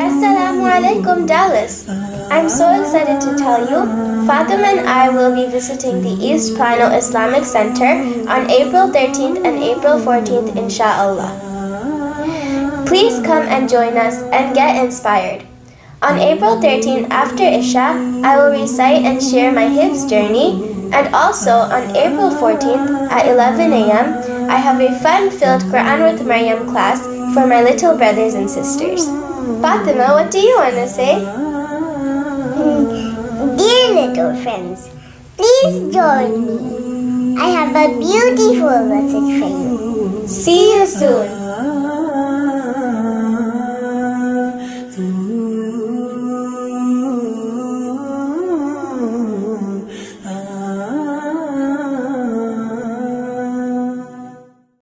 Assalamu alaikum Dallas. I'm so excited to tell you, Fatima and I will be visiting the East Plano Islamic Center on April 13th and April 14th inshallah. Please come and join us and get inspired. On April 13th after Isha, I will recite and share my Hifz journey and also on April 14th at 11 a.m., I have a fun-filled Quran with Maryam class for my little brothers and sisters. Fatima, what do you want to say? Dear little friends, please join me. I have a beautiful message for you. See you soon.